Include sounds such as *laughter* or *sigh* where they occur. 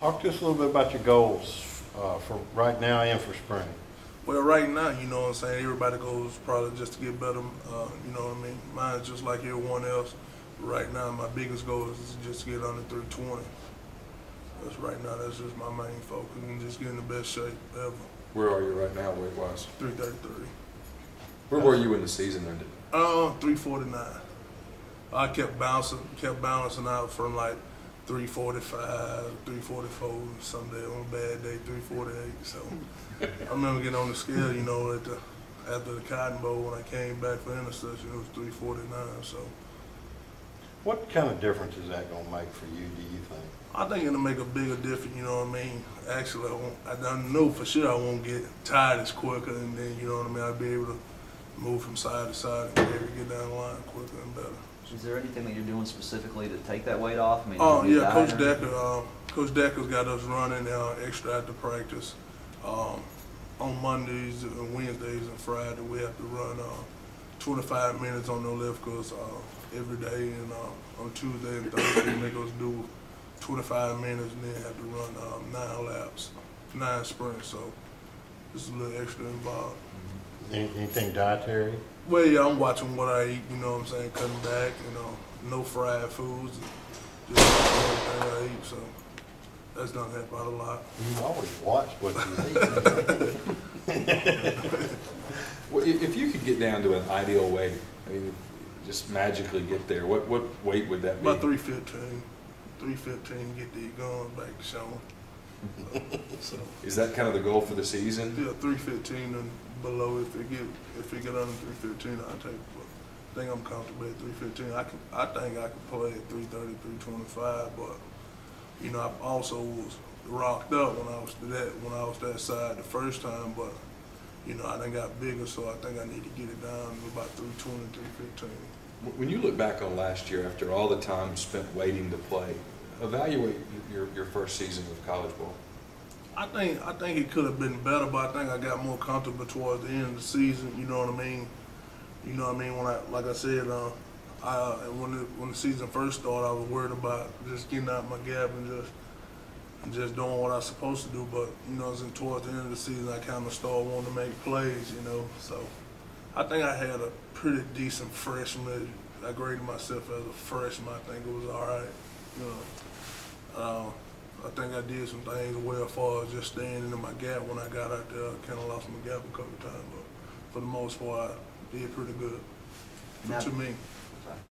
Talk to us a little bit about your goals uh, for right now and for spring. Well, right now, you know what I'm saying, everybody goes probably just to get better, uh, you know what I mean? Mine's just like everyone else. Right now, my biggest goal is just to get under 320. That's right now, that's just my main focus, and just get in the best shape ever. Where are you right now, weight wise? 333. Where were you when the season ended? Uh, 349. I kept bouncing, kept balancing out from like 345, 344, some day on a bad day, 348. So I remember getting on the scale, you know, at the, after the Cotton Bowl when I came back for intercession, it was 349. So What kind of difference is that going to make for you, do you think? I think it'll make a bigger difference, you know what I mean? Actually, I, won't, I don't know for sure I won't get tired as quicker, and then, you know what I mean, I'll be able to move from side to side and be able to get down the line quicker and better. Is there anything that you're doing specifically to take that weight off? I mean, Oh, yeah, Coach Decker, uh, Coach Decker's got us running, uh, extra after practice. Um, on Mondays and Wednesdays and Friday, we have to run, uh, twenty-five minutes on the lift course, uh, every day. And, uh, on Tuesday and Thursday, they make us do twenty-five minutes and then have to run, um, nine laps, nine sprints, so it's a little extra involved. Any- Anything dietary? Well, yeah, I'm watching what I eat, you know what I'm saying, cutting back, you know, no fried foods, just watching everything I eat, so that's done help out a lot. You always watch what you eat. *laughs* Well, if you could get down to an ideal weight, I mean, just magically get there, what, what weight would that be? About three fifteen, three fifteen, get the going back to showing. So, *laughs* Is that kind of the goal for the season? yeah, three fifteen and below, if it get, if it get under three fifteen, I'll take I think I'm comfortable at three fifteen. I can, I think I could play at 330, 325, but, you know, I also was rocked up when I was that, when I was that side the first time, but, you know, I done got bigger, so I think I need to get it down to about 320, 315. When you look back on last year, after all the time spent waiting to play, evaluate your, your first season of college ball. I think I think it could have been better, but I think I got more comfortable towards the end of the season. You know what I mean? You know what I mean? When I like I said, uh, I when the, when the season first started, I was worried about just getting out my gap and just and just doing what I was supposed to do. But you know, as in towards the end of the season, I kind of started wanting to make plays. You know, so I think I had a pretty decent freshman. I graded myself as a freshman. I think it was all right. You know. Uh, I think I did some things well as far as just staying in my gap when I got out there. I kind of lost my gap a couple of times, but for the most part, I did pretty good Now- to me.